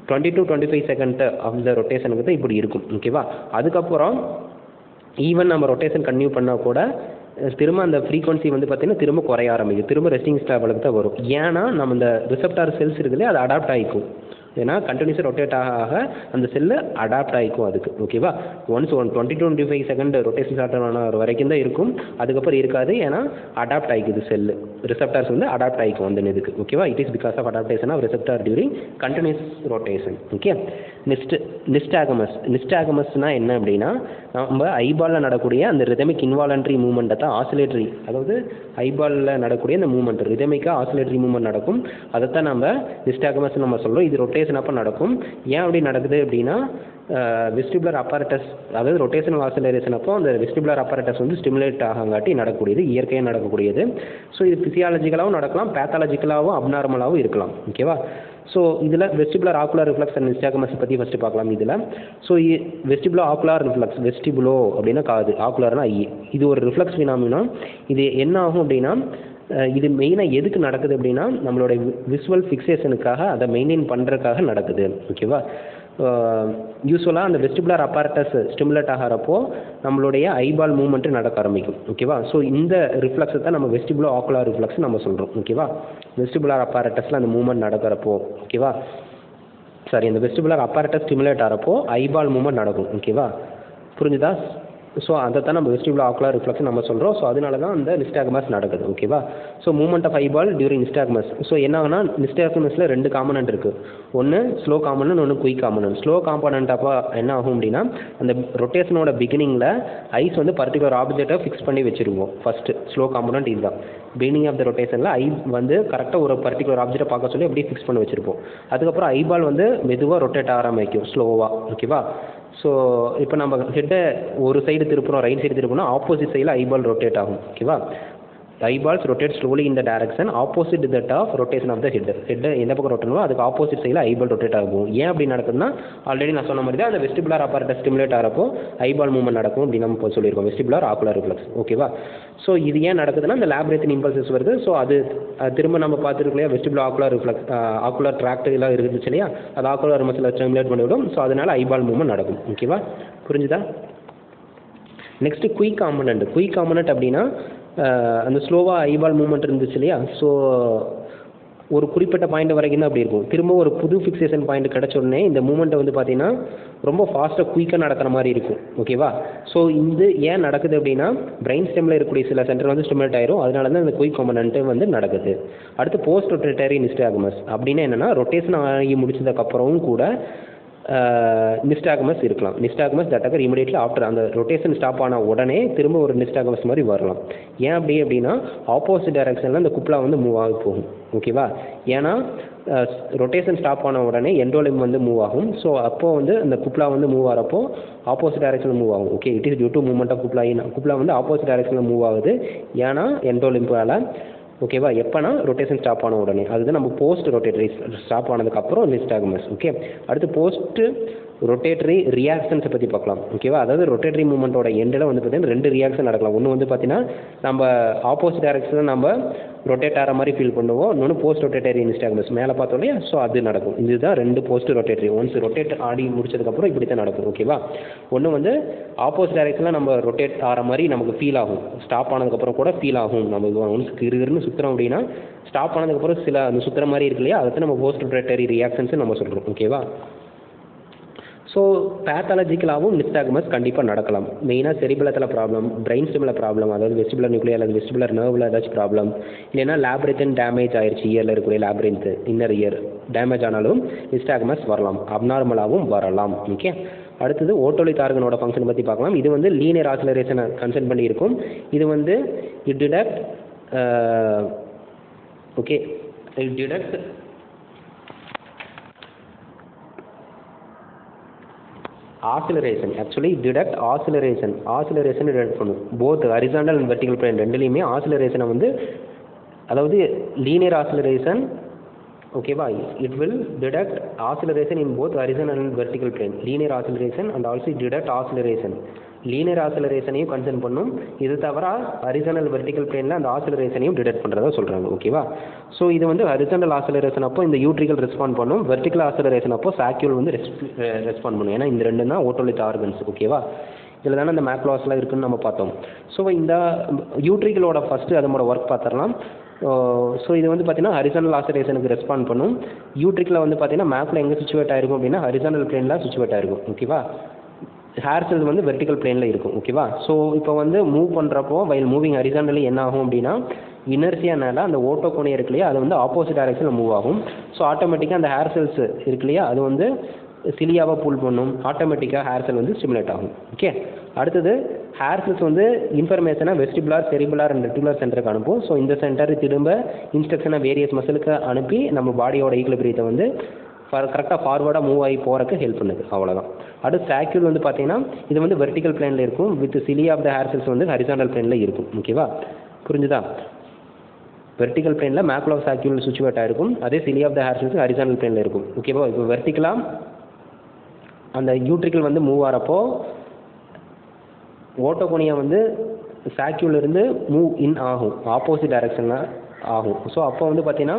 twenty to twenty five second of the ரொட்டேஷனுக்கு தான் இப்படி இருக்கும் ஓகேவா அதுக்கப்புறம் ஈவன் நம்ம ரொட்டேஷன் கன்டினியூ பண்ணால் கூட திரும்ப அந்த ஃப்ரீக்வன்சி வந்து பார்த்தீங்கன்னா திரும்ப குறைய ஆரம்பிக்கும் திரும்ப ரெஸ்டிங் ஸ்டாபிளுக்கு தான் வரும். ஏன்னா நம்ம இந்த ரிசெப்டார் செல்ஸ் இருக்குல்லையே அது அடாப்ட் ஆகிக்கும். ஏன்னா கண்டினியூஸாக ரொட்டேட் ஆக ஆக அந்த செல்லு அடாப்ட் ஆகிக்கும் அதுக்கு. ஓகேவா once one twenty twenty five second rotation start ஆன வரைக்கும் தான் இருக்கும். அதுக்கப்புறம் இருக்காது. ஏன்னா அடாப்ட் ஆகிக்குது செல்லு ரிசெப்டார்ஸ் வந்து அடாப்ட் ஆகிக்கும் அந்த இதுக்கு. ஓகேவா it is because of adaptation of receptor during continuous rotation okay நிஸ்ட் nystagmus நிஸ்டாகமஸ்னால் என்ன அப்படின்னா நம்ம ஐபாலில் நடக்கூடிய அந்த ரிதமிக் இன்வாலன்ட்ரி மூமெண்ட்டை தான் ஆசிலேட்ரி அதாவது ஐபாலில் நடக்கூடிய அந்த மூமெண்ட் ரிதமிக்காக ஆசிலேட்ரி மூமெண்ட் நடக்கும். அதைத்தான் நம்ம நிஸ்டாகமஸ் நம்ம சொல்கிறோம் இது ரொட்டேஷன் அப்போ நடக்கும். ஏன் அப்படி நடக்குது அப்படின்னா வெஸ்டிபுலர் அப்பாரட்டஸ் அதாவது ரொட்டேஷன் வாசலரேஷன் அப்போ அந்த வெஸ்டிபுலர் அப்பாரட்டஸ் வந்து ஸ்டிமுலேட் ஆகங்காட்டி நடக்கக்கூடியது இயற்கையாக நடக்கக்கூடியது. ஸோ இது ஃபிசியாலஜிக்கலாகவும் நடக்கலாம் பேத்தாலஜிக்கலாகவும் அப்நார்மலாகவும் இருக்கலாம் ஓகேவா ஸோ இதில் vestibular ocular reflex and nystagmus பற்றி ஃபஸ்ட்டு பார்க்கலாம் இதில். So vestibulo ocular reflex vestibulo அப்படின்னா காது ஆக்குலர்னா ஐ இது ஒரு ரிஃப்ளக்ஸ் ஃபினாமினா இது என்ன ஆகும் அப்படின்னா இது மெயினாக எதுக்கு நடக்குது அப்படின்னா நம்மளோட விஷுவல் ஃபிக்சேஷனுக்காக அதை மெயின்டைன் பண்ணுறதுக்காக நடக்குது ஓகேவா யூஸ்வலாக அந்த வெஸ்டிபுலர் அப்பாரட்டஸ் ஸ்டிமுலேட் ஆகிறப்போ நம்மளுடைய ஐபால் மூமெண்ட்டு நடக்க ஆரம்பிக்கும். ஓகேவா ஸோ இந்த ரிஃப்ளக்ஸை தான் நம்ம வெஸ்டிபுலர் ஆக்குலார் ரிஃப்ளக்ஸ் நம்ம சொல்கிறோம் ஓகேவா வெஸ்டிபுலர் அப்பாரட்டஸில் அந்த மூவ்மெண்ட் நடக்கிறப்போ ஓகேவா சாரி இந்த வெஸ்டிபுலர் அப்பாரட்டஸ் ஸ்டிமுலேட் ஆகிறப்போ ஐபால் மூவ்மெண்ட் நடக்கும். ஓகேவா புரிஞ்சுதா? ஸோ அதை தான் நம்ம வெஸ்டிபுலர் ஆக்குலர் ரிஃப்ளெக்ஸ் நம்ம சொல்கிறோம் ஸோ அதனால தான் அந்த நிஸ்டாகமஸ் நடக்குது ஓகேவா so moment of eyeball during nystagmus so என்ன ஆகுனா நிஸ்டாகமஸில் ரெண்டு காம்பனண்ட் இருக்குது ஒன்று ஸ்லோ காம்பனண்ட் ஒன்று குயிக் காம்பனண்ட் ஸ்லோ காம்பனண்ட் அப்போ என்ன ஆகும் அப்படின்னா அந்த ரொட்டேஷனோட பிகினிங்கில் ஐஸ் வந்து பர்டிகுலர் ஆப்ஜெக்டை ஃபிக்ஸ் பண்ணி வச்சுருவோம். ஃபஸ்ட்டு ஸ்லோ காம்பனண்ட் இதுதான். பிகினிங் ஆஃப் த ரொட்டேஷனில் ஐ வந்து கரெக்டாக ஒரு பர்டிகுலர் ஆப்ஜெக்டை பார்க்க சொல்லி அப்படியே ஃபிக்ஸ் பண்ணி வச்சுருப்போம். அதுக்கப்புறம் ஐபால் வந்து மெதுவாக ரொட்டேட் ஆரம்பிக்கும் ஸ்லோவாக ஓகேவா ஸோ இப்போ நம்ம ஹெட்டை ஒரு சைடு திருப்புறோம் ரைட் சைடு திருப்புறோம் ஆப்போசிட் சைடில் ஐபால் ரொட்டேட் ஆகும் ஓகேவா eyeballs rotate slowly in the direction opposite that of rotation of the head head எந்த பக்கம் ரொட்டனோ அதுக்கு ஆப்போசிட் சைடில் ஐபால் ரொட்டேட் ஆகும். ஏன் அப்படி நடக்குதுன்னா ஆல்ரெடி நான் சொன்ன மாதிரி தான் அந்த வெஸ்டிபுலர் அப்பார்ட்டை ஸ்டிமுலேட் ஆகிறப்போ ஐபால் மூவ்மெண்ட் நடக்கும் அப்படின்னு நம்ம சொல்லியிருக்கோம். வெஸ்டிபுலர் ஆக்குலர் ரிஃப்ளக்ஸ் ஓகேவா ஸோ இது ஏன் நடக்குதுன்னா அந்த லேப்ரேத்தின் இம்பல்சஸ் வருது. ஸோ அது திரும்ப நம்ம பார்த்துருக்கோம் இல்லையா? Vestibular ocular reflex ocular tract எல்லாம் இருந்துச்சு இல்லையா? அது ஆக்குலர் மசில் ஸ்டிமுலேட் பண்ணிவிடும். ஸோ அதனால் ஐபால் மூவ்மெண்ட் நடக்கும். ஓகேவா புரிஞ்சுதா? Next quick component quick component அப்படின்னா அந்த ஸ்லோவாக ஐபால் மூமெண்ட் இருந்துச்சு இல்லையா? ஸோ ஒரு குறிப்பிட்ட பாயிண்ட் வரைக்கும் தான் அப்படி இருக்கும். திரும்ப ஒரு புது ஃபிக்சேஷன் பாயிண்ட் கிடச்ச உடனே இந்த மூமெண்ட்டை வந்து பார்த்தீங்கன்னா ரொம்ப ஃபாஸ்ட்டாக குயிக்காக நடக்கிற மாதிரி இருக்கும். ஓகேவா ஸோ இது ஏன் நடக்குது அப்படின்னா பிரெயின் ஸ்டெமில் இருக்கக்கூடிய சில சென்டர் வந்து ஸ்டிமுலேட் ஆயிரும். அதனால தான் இந்த குயிக் காம்பனண்ட்டு வந்து நடக்குது. அடுத்து போஸ்ட் ரொட்டேட்டரி நிஸ்டாகமஸ் அப்படின்னா என்னென்னா ரொட்டேஷன் ஆகி முடிச்சதுக்கப்புறமும் கூட நிஸ்டாகமஸ் இருக்கலாம். Nystagmus that occur immediately after அந்த ரொட்டேஷன் ஸ்டாப் ஆன உடனே திரும்ப ஒரு நிஸ்டாகமஸ் மாதிரி வரலாம். ஏன் அப்படி அப்படின்னா ஆப்போசிட் டைரக்ஷனில் அந்த குப்லா வந்து மூவ் ஆகி போகும். ஓகேவா ஏன்னா ரொட்டேஷன் ஸ்டாப் ஆன உடனே எண்டோலிம் வந்து மூவ் ஆகும். ஸோ அப்போ வந்து அந்த குப்லா வந்து மூவ் ஆகிறப்போ ஆப்போசிட் டைரக்ஷனில் மூவ் ஆகும். Okay it is due to movement of cupula cupula வந்து ஆப்போசிட் டைரக்ஷனில் மூவ் ஆகுது. ஏன்னா எண்டோலிம்பால் ஓகேவா எப்போனா ரொட்டேஷன் ஸ்டாப் ஆன உடனே. அதுதான் நம்ம போஸ்ட் ரொட்டேட்டரி ஸ்டாப் ஆனதுக்கப்புறம் நிஸ்டாகமஸ் ஓகே அடுத்து போஸ்ட் ரொட்டேட்டரி ரியாக்ஷன்ஸை பற்றி பார்க்கலாம். ஓகேவா அதாவது ரொட்டேட்டரி மூமெண்ட்டோட எண்டில் வந்து பார்த்தீங்கன்னா ரெண்டு ரியாக்ஷன் நடக்கலாம். ஒன்று வந்து பார்த்தீங்கன்னா நம்ம ஆப்போசிட் டேரக்ஷனில் நம்ம ரொட்டேட் ஆகிற மாதிரி ஃபீல் பண்ணுவோம். இன்னொன்று போஸ்ட் ரொட்டேட்டரி நிஸ்டாகமஸ் மேலே பார்த்தோம் இல்லையா? ஸோ அது நடக்கும். இதுதான் ரெண்டு போஸ்ட் ரொட்டேட்டரி ஒன்ஸ் ரொட்டேட் ஆடி முடிச்சதுக்கப்புறம் இப்படி தான் நடக்கும். ஓகேவா ஒன்று வந்து ஆப்போசிட் டைரக்ஷனில் நம்ம ரொட்டேட் ஆகிற மாதிரி நமக்கு ஃபீல் ஆகும். ஸ்டாப் ஆனதுக்கப்புறம் கூட ஃபீல் ஆகும். நம்ம ஒன்ஸ் கிருகிருன்னு சுற்றுறோம் அப்படின்னா ஸ்டாப் ஆனதுக்கப்புறம் சில அந்த சுற்றுற மாதிரி இருக்கு இல்லையா? அதை நம்ம போஸ்ட் ரொட்டேட்டரி ரியாக்ஷன்ஸ் நம்ம சொல்கிறோம் ஓகேவா ஸோ பேத்தாலஜிக்கலாகவும் நிஸ்டாகமஸ் கண்டிப்பாக நடக்கலாம். மெயினாக செரிபலத்தில் ப்ராப்ளம் பிரெயின் ஸ்டிமில் ப்ராப்ளம் அதாவது வெஸ்டிபுலர் நியூக்ளியர் அல்லது வெஸ்டிபுலர் நர்வில் ஏதாச்சும் ப்ராப்ளம் இல்லைன்னா லேப்ரித்தன் டேமேஜ் ஆயிடுச்சு இயரில் இருக்கக்கூடிய லேப்ரின்த்து இன்னர் இயர் டேமேஜ் ஆனாலும் நிஸ்டாகமஸ் வரலாம். அப்நார்மலாகவும் வரலாம். ஓகே அடுத்தது ஓட்டோலித் ஆர்கனோட ஃபங்க்ஷன் பற்றி பார்க்கலாம். இது வந்து லீனியர் ஆக்சிலரேஷனை கன்சர்ன் பண்ணி இருக்கும் இது வந்து it detect okay it detect acceleration actually detect acceleration acceleration detect பண்ணும். Both horizontal and vertical plane ரெண்டுலேயுமே ஆசிலரேஷனை வந்து அதாவது லீனியர் ஆசிலரேஷன் ஓகேவா it will detect acceleration in both horizon and vertical plane linear acceleration and also detect acceleration linear ஆசிலரேஷனையும் concern பண்ணும். இது தவிர horizontal vertical பிளேனில் அந்த ஆசிலரேஷனையும் டிடெக்ட் பண்ணுறதா சொல்கிறாங்க ஓகேவா ஸோ இது வந்து ஹரிசனல் ஆசிலரேஷன் அப்போ இந்த யூட்ரிகல் ரெஸ்பாண்ட் பண்ணும். வெர்டிகல் ஆசிலரேஷன் அப்போ சாக்யூல் வந்து ரெஸ்பாண்ட் பண்ணும். ஏன்னா இந்த ரெண்டு தான் ஓட்டோலித் ஆர்கன்ஸ் ஓகேவா இதில் தானே அந்த மேக்லாஸ்லாம் இருக்குன்னு நம்ம பார்த்தோம். ஸோ இந்த யூட்ரிகளோட ஃபஸ்ட்டு அதனோட ஒர்க் பார்த்துடலாம். ஸோ இது வந்து பார்த்தீங்கன்னா ஹரிசனல் ஆசிலேஷனுக்கு ரெஸ்பாண்ட் பண்ணும். யூட்ரிக்கில் வந்து பார்த்தீங்கன்னா மேப்பில் எங்கே சுச்சுவேட் ஆயிருக்கும் அப்படின்னா ஹரிசனல் பிளேனில் சுச்சுவேட் ஆயிருக்கும் ஓகேவா ஹேர் செல்ஸ் வந்து வெர்டிகல் பிளேனில் இருக்கும் ஓகேவா ஸோ இப்போ வந்து மூவ் பண்ணுறப்போ வைல் மூவிங் ஹரிசாண்டலி என்ன ஆகும் அப்படின்னா இனர்சியானால அந்த ஓட்டோ கோணி இருக்கு இல்லையா அது வந்து ஆப்போசிட் டைரக்ஷனில் மூவ் ஆகும். ஸோ ஆட்டோமேட்டிக்காக அந்த ஹேர் செல்ஸ் இருக்கு இல்லையா அது வந்து சிலியாவாக புல் பண்ணும். ஆட்டோமேட்டிக்காக ஹேர் செல் வந்து ஸ்டிமுலேட் ஆகும் ஓகே அடுத்தது ஹேர் செல்ஸ் வந்து இன்ஃபர்மேஷனை வெஸ்டிபுலார் செரிபுலார் அண்ட் ரெட்டிகுலர் சென்டருக்கு அனுப்பும். ஸோ இந்த சென்டர் திரும்ப இன்ஸ்ட்ரக்ஷனை வேரியஸ் மசிலுக்கு அனுப்பி நம்ம பாடியோட ஈக்குலிபிரியத்தை வந்து கரெக்டாக ஃபார்வர்டாக மூவ் ஆகி போகிறக்கு ஹெல்ப் பண்ணுது. அவ்வளோதான் அடுத்து சாக்யூல் வந்து பார்த்தீங்கன்னா இது வந்து வெர்டிகல் பிளேனில் இருக்கும். With cilia of the hair cells வந்து ஹரிசாண்டல் பிளேனில் இருக்கும். ஓகேவா புரிஞ்சுதா? வெர்டிகல் பிளேனில் மேக்லோ சாக்யூல் சுச்சுவேட் இருக்கும். அதே cilia of the hair cells horizontal பிளேனில் இருக்கும். ஓகேவா இப்போ வெர்டிக்கலாக அந்த யூட்ரிக்கல் வந்து மூவ் ஆகிறப்போ ஓட்டோகோனியா வந்து ஸ்டாச்சுலேருந்து மூவ் இன் ஆகும். ஆப்போசிட் டைரக்ஷனில் ஆகும். ஸோ அப்போ வந்து பார்த்தீங்கன்னா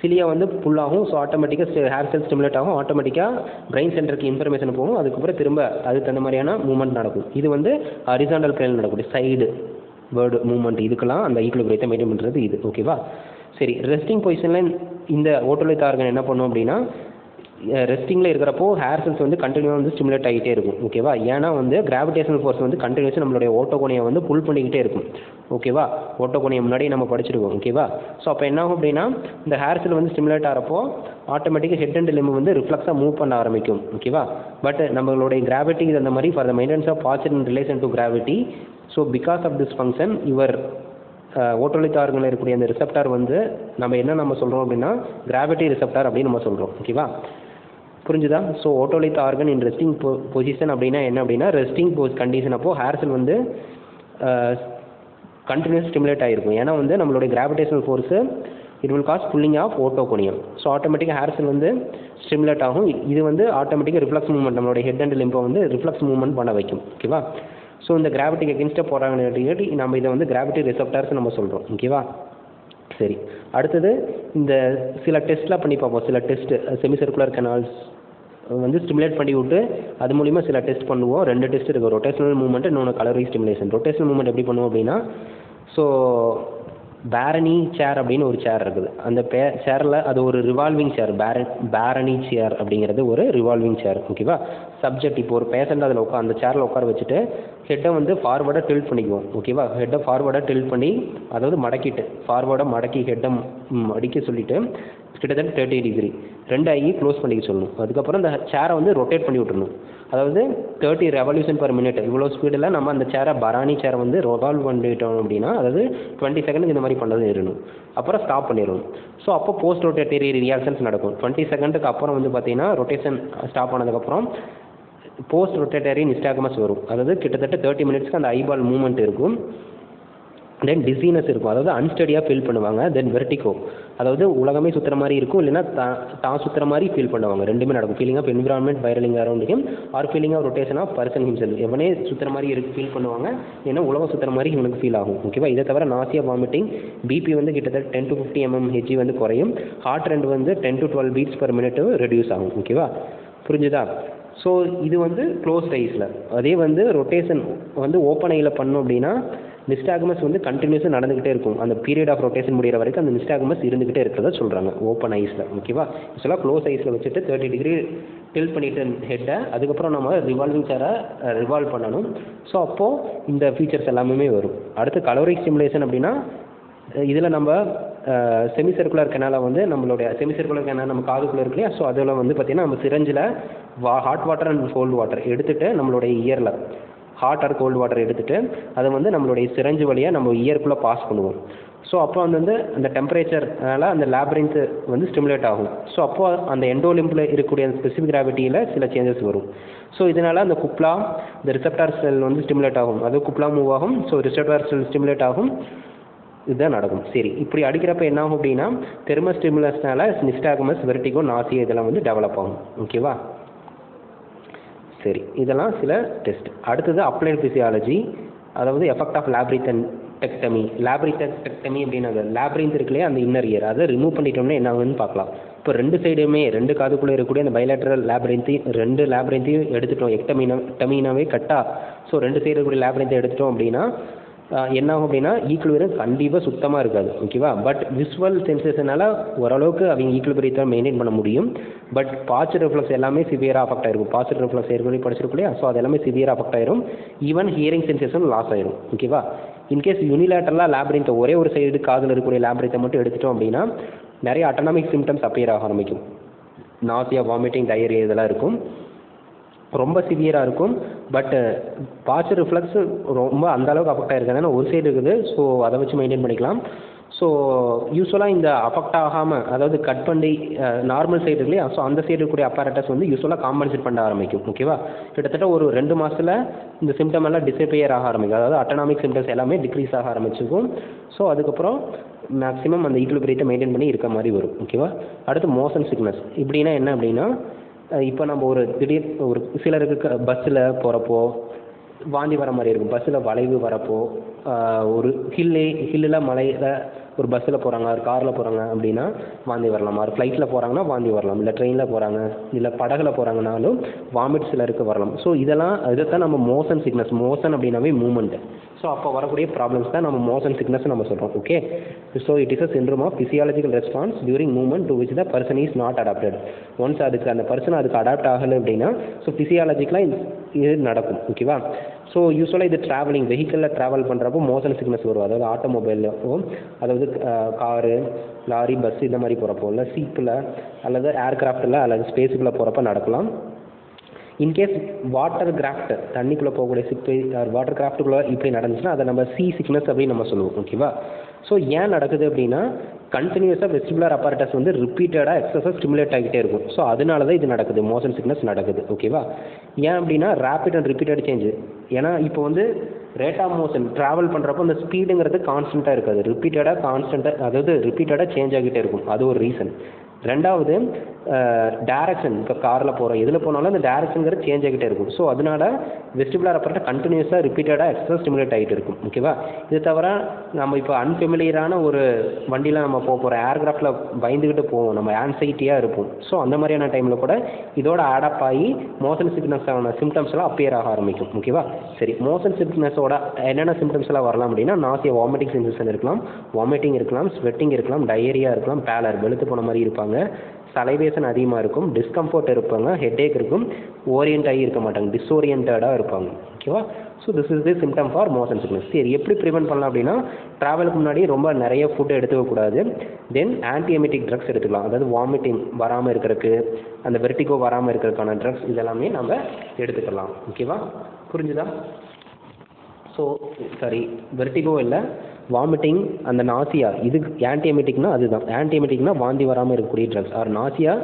சிலியா வந்து புல் ஆகும். ஸோ ஆட்டோமேட்டிக்காக ஹேர் செல் ஸ்டிமுலேட் ஆகும். ஆட்டோமேட்டிக்காக பிரெயின் சென்டருக்கு இன்ஃபர்மேஷன் போகும். அதுக்கப்புறம் திரும்ப அதுக்கு தகுந்த மாதிரியான மூவ்மெண்ட் நடக்கும். இது வந்து ஹரிசாண்டல் கிரைன் நடக்கக்கூடிய சைடு வேர்டு மூவ்மெண்ட் இதுக்கெல்லாம் அந்த ஈக்குலிபிரியத்தை மெயின்டைன் பண்ணுறது இது. ஓகேவா சரி ரெஸ்டிங் பொசிஷனில் இந்த ஓட்டோலை தார்கன் என்ன பண்ணும் அப்படின்னா ரெஸ்டிங்கில் இருக்கிறப்போ ஹேர் செல்ஸ் வந்து கண்டினியூவாக வந்து ஸ்டிமுலேட் ஆகிட்டே இருக்கும் ஓகேவா ஏன்னா வந்து கிராவிடேஷனல் ஃபோர்ஸ் வந்து கண்டினியூஸாக நம்மளுடைய ஓட்டோகோனியை வந்து புல் பண்ணிக்கிட்டே இருக்கும் ஓகேவா ஓட்டோகோனியை முன்னாடி நம்ம படிச்சிருக்கோம் ஓகேவா ஸோ அப்போ என்ன ஆகும் அப்படின்னா இந்த ஹேர் செல் வந்து ஸ்டிமுலேட் ஆகிறப்போ ஆட்டோமேட்டிக்காக ஹெட் அண்ட் லிம்பு வந்து ரிஃப்ளெக்ஸாக மூவ் பண்ண ஆரம்பிக்கும் ஓகேவா பட் நம்மளுடைய கிராவிட்டி அந்த மாதிரி for the maintenance of posit in relation to gravity so because of this function your otolith ஆர்கனில் இருக்கக்கூடிய அந்த ரிசப்டார் வந்து நம்ம என்ன நம்ம சொல்கிறோம் அப்படின்னா கிராவிட்டி ரிசப்டார் அப்படின்னு நம்ம சொல்கிறோம் ஓகேவா புரிஞ்சுதா? So otolith organ in resting பொ பொசிஷன் அப்படின்னா என்ன அப்படின்னா ரெஸ்டிங் போஸ் கண்டிஷன் அப்போ ஹேர் செல் வந்து கண்டினியூஸ் ஸ்டிமுலேட் ஆகிருக்கும் ஏன்னா வந்து நம்மளுடைய gravitational force it will cause pulling of otoconium so ஆட்டோமேட்டிக்காக ஹேர் செல் வந்து ஸ்டிமுலேட் ஆகும். இது வந்து ஆட்டோமேட்டிக்காக ரிஃப்ளக்ஸ் மூவ்மெண்ட் நம்மளுடைய ஹெட் அண்ட் லிம்பை வந்து ரிஃப்ளக்ஸ் மூவ்மெண்ட் பண்ண வைக்கும். ஓகேவா ஸோ இந்த கிராவிட்டிக்கு எகென்ஸ்டாக போகிறாங்கன்னு நம்ம இதை வந்து கிராவிட்டி ரிசப்டார்ஸ் நம்ம சொல்கிறோம் ஓகேவா சரி. அடுத்தது இந்த சில டெஸ்ட்லாம் பண்ணி பார்ப்போம். சில டெஸ்ட் செமி சர்க்குலர் கெனால்ஸ் வந்து ஸ்டிமுலேட் பண்ணி விட்டு அது மூலிமா சில டெஸ்ட் பண்ணுவோம். ரெண்டு டெஸ்ட் இருக்குது ரொட்டேஷனல் மூவ்மெண்ட் இன்னொன்று கலரி ஸ்டிமுலேஷன் ரொட்டேஷனல் மூவ்மெண்ட் எப்படி பண்ணுவோம் அப்படின்னா ஸோ பேரணி சேர் அப்படின்னு ஒரு சேர் இருக்குது. அந்த பே சேரில் அது ஒரு ரிவால்விங் சேர் பேர பேரணி சேர் அப்படிங்கிறது ஒரு ரிவால்விங் சேர் ஓகேவா சப்ஜெக்ட் இப்போ ஒரு பேஷண்ட் அதில் உட்கா அந்த சேரில் உட்கார வச்சுட்டு ஹெட்டை வந்து ஃபார்வேர்டாக டில்ட் பண்ணிக்குவோம். ஓகேவா ஹெட்டை ஃபார்வேர்டாக டில்ட் பண்ணி அதாவது மடக்கிட்டு ஃபார்வேர்டாக மடக்கி ஹெட்டை மடிக்க சொல்லிவிட்டு கிட்டத்தட்ட தேர்ட்டி டிகிரி ரெண்டு ஐயும் க்ளோஸ் பண்ணிக்க சொல்லணும். அதுக்கப்புறம் அந்த சேரை வந்து ரொட்டேட் பண்ணி விட்டுறணும். அதாவது தேர்ட்டி ரெவல்யூஷன் பர் மினிட் இவ்வளோ ஸ்பீடில் நம்ம அந்த சேரை பரானி சேரை வந்து ரொவால்வ் பண்ணிட்டோம் அப்படின்னா அதாவது டுவெண்ட்டி செகண்டுக்கு இந்த மாதிரி பண்ணது இருக்கணும் அப்புறம் ஸ்டாப் பண்ணிடணும். ஸோ அப்போ போஸ்ட் ரொட்டேட்டரி ரியாக்ஷன்ஸ் நடக்கும் டுவெண்ட்டி செகண்டுக்கு அப்புறம் வந்து பார்த்தீங்கன்னா ரொட்டேஷன் ஸ்டாப் ஆனதுக்கப்புறம் போஸ்ட் ரொட்டேட்டரி நிஸ்டாகமஸ் வரும். அதாவது கிட்டத்தட்ட தேர்ட்டி மினிட்ஸ்க்கு அந்த ஐபால் மூவ்மெண்ட் இருக்கும். தென் டிசீனஸ் இருக்கும். அதாவது அன்ஸ்டடியாக ஃபீல் பண்ணுவாங்க. தென் வெர்டிகோ அதாவது உலகமே சுற்றுற மாதிரி இருக்கும் இல்லைன்னா தான் தான் சுற்றுற மாதிரி ஃபீல் பண்ணுவாங்க. ரெண்டுமே நடக்கும். Feeling of environment whirling around him or feeling of rotation of person himself எவனே சுற்றுற மாதிரி இருக்கு ஃபீல் பண்ணுவாங்க ஏன்னா உலகம் சுற்றுற மாதிரி இவனுக்கு ஃபீல் ஆகும். ஓகேவா இதை தவிர நாசியா வாமிட்டிங் பிபி வந்து கிட்டத்தட்ட ten to fifty mm Hg வந்து குறையும். ஹார்ட் ரெண்ட் வந்து ten to twelve beats per minute reduce ஆகும். ஓகேவா புரிஞ்சுதா? ஸோ இது வந்து க்ளோஸ் ஐஸில் அதே வந்து ரொட்டேஷன் வந்து ஓப்பன் ஐயில் பண்ணோம் அப்படின்னா நிஸ்டாகமஸ் வந்து கண்டினியூஸாக நடந்துக்கிட்டே இருக்கும். அந்த பீரியட் ஆஃப் ரொட்டேஷன் முடிகிற வரைக்கும் அந்த நிஸ்டாகமஸ் இருந்துகிட்டே இருக்கிறத சொல்கிறாங்க ஓப்பன் ஐஸில் ஓகேவா ஆக்சுவலாக க்ளோஸ் ஐஸில் வச்சுட்டு தேர்ட்டி டிகிரி டில் பண்ணிட்டு ஹெட்டை அதுக்கப்புறம் நம்ம ரிவால்விங் சேரை ரிவால்வ் பண்ணணும். ஸோ அப்போது இந்த ஃபீச்சர்ஸ் எல்லாமே வரும். அடுத்து கலோரிக் ஸ்டிமுலேஷன் அப்படின்னா இதில் நம்ம செமி சர்க்குலர் கெனாலை வந்து நம்மளுடைய செமி சர்க்குலர் கெனால் நம்ம காதுக்குள்ளே இருக்கு இல்லையா? ஸோ அதில் வந்து பார்த்திங்கன்னா நம்ம சிரஞ்சில் வா hot water and cold water எடுத்துகிட்டு நம்மளுடைய இயரில் ஹாட் ஆர் கோல்டு வாட்டர் எடுத்துகிட்டு அதை வந்து நம்மளுடைய சிரஞ்சு வழியாக நம்ம இயர்க்குள்ளே பாஸ் பண்ணுவோம். ஸோ அப்போ வந்து அந்த டெம்பரேச்சர்னால அந்த லேப்ரின்ஸு வந்து ஸ்டிமுலேட் ஆகும். ஸோ அப்போ அந்த எண்டோலிம்பில் இருக்கக்கூடிய அந்த ஸ்பெசிஃபிக் கிராவிட்டியில் சில சேஞ்சஸ் வரும். ஸோ இதனால் அந்த குப்லா இந்த ரிசப்டார் செல் வந்து ஸ்டிமுலேட் ஆகும். அது குப்லா மூவ் ஆகும். ஸோ ரிசப்டார் செல் ஸ்டிமுலேட் ஆகும். இதுதான் நடக்கும். சரி இப்படி அடிக்கிறப்ப என்ன ஆகும் அப்படின்னா தெர்மஸ் ஸ்டிமுலஸ்னால நிஸ்டாகமஸ் வெர்டிகோ நாசியா இதெல்லாம் வந்து டெவலப் ஆகும். ஓகேவா சரி இதெல்லாம் சில டெஸ்ட் அடுத்தது அப்ளைட் ஃபிசியாலஜி அதாவது effect of labyrinthectomy labyrinthectomy அப்படின்னு லேப்ரிந்த் இருக்கு அந்த இன்னர் இயர் அதை ரிமூவ் பண்ணிட்டோம்னா என்ன ஆகுதுன்னு பார்க்கலாம். இப்போ ரெண்டு சைடுமே ரெண்டு காதுக்குள்ளே இருக்கக்கூடிய அந்த பைலேட்ரல் லேப்ரிந்தையும் ரெண்டு லேப்ரிந்தையும் எடுத்துட்டோம். எக்டமீனா டமீனாவே கட்டா ஸோ ரெண்டு சைடு இருக்கக்கூடிய லேப்ரிந்தை எடுத்துட்டோம் அப்படின்னா என்ன ஆகும் அப்படின்னா ஈக்குவலிபிரியம் கண்டிப்பாக சுத்தமாக இருக்காது ஓகேவா பட் விஷுவல் சென்சேஷனால் ஓரளவுக்கு அவங்க ஈக்குவலிபிரியத்தை மெயின்டைன் பண்ண முடியும். பட் பாச்சர் ரிஃப்ளக்ஸ் எல்லாமே சிவியராக அஃபெக்ட் ஆயிருக்கும் பாச்சர் ரிஃப்ளக்ஸ் ஏற்கனவே படிச்சிருக்கலையா ஸோ அது எல்லாமே சிவியராக அஃபெக்ட் ஆயிரும். ஈவன் ஹியரிங் சென்சேஷன் லாஸ் ஆயிரும் ஓகேவா இன்கேஸ் யூனிலேட்டரலாக லேப்ரிந்தை ஒரே ஒரு சைடு காதில் இருக்கக்கூடிய லேப்ரிந்தை மட்டும் எடுத்துட்டோம் அப்படின்னா நிறைய அட்டனாமிக் சிம்டம்ஸ் அப்பியர் ஆக ஆரம்பிக்கும். நாசியா வாமிட்டிங் டயரியா இதெல்லாம் இருக்கும். ரொம்ப சிவியராக இருக்கும். பட்டு பாச்சு ரிஃப்ளக்ஸ் ரொம்ப அந்த அளவுக்கு அஃபெக்ட் ஆயிருக்காது. ஏன்னா ஒரு சைடு இருக்குது. ஸோ அதை வச்சு மெயின்டைன் பண்ணிக்கலாம். ஸோ யூஸ்வலாக இந்த அஃபெக்ட் ஆகாமல் அதாவது கட் பண்ணி நார்மல் சைடு இல்லையா ஸோ அந்த சைடு இருக்கக்கூடிய அப்பாரட்டஸ் வந்து யூஸ்வலாக காம்பன்சேட் பண்ண ஆரம்பிக்கும். ஓகேவா கிட்டத்தட்ட ஒரு ரெண்டு மாதத்தில் இந்த சிம்டம் எல்லாம் டிசப்பியர் ஆக ஆரம்பிக்கும். அதாவது அட்டனாமிக் சிம்டம்ஸ் எல்லாமே டிக்ரீஸ் ஆக ஆரம்பிச்சிருக்கும். ஸோ அதுக்கப்புறம் மேக்ஸிமம் அந்த ஈக்குலிபிரியத்தை மெயின்டைன் பண்ணி இருக்க மாதிரி வரும். ஓகேவா அடுத்து மோஷன் சிக்னஸ் இப்படின்னா என்ன அப்படின்னா இப்போ நம்ம ஒரு திடீர் ஒரு சிலருக்கு பஸ்ஸில் போகிறப்போ வாந்தி வர மாதிரி இருக்கும். பஸ்ஸில் வளைவு வரப்போ ஒரு ஹில்லு ஹில்லில் மலையில் ஒரு பஸ்ஸில் போகிறாங்க ஒரு காரில் போகிறாங்க அப்படின்னா வாந்தி வரலாம். ஒரு ஃப்ளைட்டில் போகிறாங்கன்னா வாந்தி வரலாம். இல்லை ட்ரெயினில் போகிறாங்க இல்லை படகுல போகிறாங்கனாலும் வாமிட் சிலருக்கு வரலாம். ஸோ இதெல்லாம் இதைத்தான் நம்ம மோஷன் சிக்னஸ் மோஷன் அப்படின்னாவே மூமெண்ட்டு ஸோ அப்போ வரக்கூடிய ப்ராப்ளம்ஸ் தான் நம்ம மோஷன் சிக்னஸ் நம்ம சொல்கிறோம் okay so it is a syndrome of physiological response during movement to which the person is not adapted once அதுக்கு அந்த பர்சன் அதுக்கு அடாப்ட் ஆகலை அப்படின்னா ஸோ ஃபிசியாலஜிக்கலாக இது நடக்கும் ஓகேவா ஸோ யூஸ்வலாக இது ட்ராவலிங் வெஹிக்கிளில் ட்ராவல் பண்ணுறப்போ மோஷன் சிக்னஸ் வரும். அதாவது ஆட்டோமொபைலோ அதாவது காரு லாரி பஸ் இந்த மாதிரி போகிறப்போ இல்லை சீப்பில் அல்லது ஏர்கிராஃப்டில் அல்லது ஸ்பேஸுக்குள்ளே போகிறப்ப நடக்கலாம். இன்கேஸ் வாட்டர் கிராஃப்ட் தண்ணிக்குள்ளே போகக்கூடிய சிப்பை வாட்டர் கிராஃப்ட்டுக்குள்ளே இப்படி நடந்துச்சுன்னா அதை நம்ம சி சிக்னஸ் அப்படின்னு நம்ம சொல்லுவோம் ஓகேவா ஸோ ஏன் நடக்குது அப்படின்னா கண்டினியூஸாக வெஸ்டிபுலர் அப்பாரட்டஸ் வந்து ரிப்பீட்டடாக எக்ஸஸாக ஸ்டிமுலேட் ஆகிட்டே இருக்கும். ஸோ அதனால தான் இது நடக்குது மோஷன் சிக்னஸ் நடக்குது ஓகேவா ஏன் அப்படின்னா ரேப்பிட் அண்ட் ரிப்பீட்டட் சேஞ்சு ஏன்னா இப்போ வந்து ரேட் ஆஃப் மோஷன் ட்ராவல் பண்ணுறப்போ அந்த ஸ்பீடுங்கிறது கான்ஸ்டண்ட்டாக இருக்காது. ரிப்பீட்டடாக கான்ஸ்டண்ட்டாக அதாவது ரிப்பீட்டடாக சேஞ்ச் ஆகிட்டே இருக்கும். அது ஒரு ரீசன் ரெண்டாவது டேரக்ஷன் இப்போ காரில் போகிறோம் எதில் போனாலும் அந்த டேரக்ஷனுங்கிறது சேஞ்ச் ஆகிட்டே இருக்கும். ஸோ அதனால வெஸ்டிபுலர் அப்பர்ட்ட கண்டினியூஸாக ரிப்பீட்டடாக எக்ஸ்ட்ரா ஸ்டிமுலேட் ஆகிட்டு இருக்கும். ஓகேவா இது தவிர நம்ம இப்போ அன்ஃபெமிலியரான ஒரு வண்டியில் நம்ம போக போகிறோம் ஏர்கிராஃப்டில் பயந்துக்கிட்டு போவோம். நம்ம ஆன்சைட்டியாக இருப்போம். ஸோ அந்த மாதிரியான டைமில் கூட இதோட ஆடப் ஆகி மோஷன் சிக்னஸான சிம்டம்ஸ்லாம் அப்பியர் ஆக ஆரம்பிக்கும். ஓகேவா சரி மோஷன் சிக்னஸோட என்னென்ன சிம்டம்ஸ் எல்லாம் வரலாம் அப்படின்னா நாசிய வாமிட்டிங் சென்சேஷன் இருக்கலாம். வாமிட்டிங் இருக்கலாம் ஸ்வெட்டிங் இருக்கலாம் டயரியா இருக்கலாம் பேலர் வெளுத்து போன மாதிரி இருப்பாங்க. சலைவேஷன் அதிகமாக இருக்கும். டிஸ்கம்ஃபர்ட் இருப்பாங்க. ஹெட்டேக் இருக்கும். ஓரியன்ட் ஆகி இருக்க மாட்டாங்க. டிஸ்ஓரியன்டாக இருப்பாங்க. ஓகேவா so this is the symptom for motion sickness சரி எப்படி ப்ரிவென்ட் பண்ணலாம் அப்படின்னா ட்ராவலுக்கு முன்னாடி ரொம்ப நிறைய ஃபுட் எடுத்துக்கக்கூடாது தென் ஆன்டிஎமெட்டிக் ட்ரக்ஸ் எடுத்துக்கலாம். அதாவது வாமிட்டிங் வராமல் இருக்கிறதுக்கு அந்த வெர்டிகோ வராமல் இருக்கிறதுக்கான ட்ரக்ஸ் இதெல்லாமே நம்ம எடுத்துக்கலாம். ஓகேவா புரிஞ்சுதா? ஸோ சாரி வெர்டிகோ இல்லை வாமிட்டிங் அந்த நாசியா இது ஆன்டிஎமெட்டிக்னா அதுதான். ஆன்டிஎமெட்டிக்னா வாந்தி வராமல் இருக்கக்கூடிய ட்ரக்ஸ் ஆர் நாசியா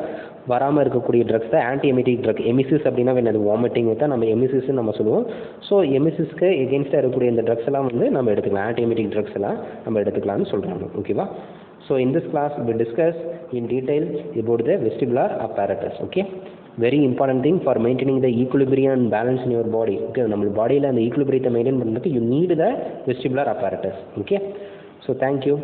வராமல் இருக்கக்கூடிய ட்ரக்ஸ் தான் ஆன்டிஎமெட்டிக் ட்ரக் எமிசிஸ் அப்படின்னா என்னது வாமிட்டிங் தான் நம்ம எமிசிஸ்ன்னு நம்ம சொல்லுவோம். ஸோ எமிசிஸ்க்கு எகென்ஸ்டாக இருக்கக்கூடிய இந்த ட்ரக்ஸ் எல்லாம் வந்து நம்ம எடுத்துக்கலாம். ஆன்டிஎமெட்டிக் ட்ரக்ஸ் எல்லாம் நம்ம எடுத்துக்கலாம்னு சொல்கிறாங்க ஓகேவா so in this class we discuss in detail about the vestibular apparatus. Okay? Very important thing for maintaining the equilibrium and balance in your body okay நம்ம பாடியில் அந்த ஈக்குலிபிரியத்தை மெயின்டைன் பண்ணுறதுக்கு you need the vestibular apparatus okay so thank you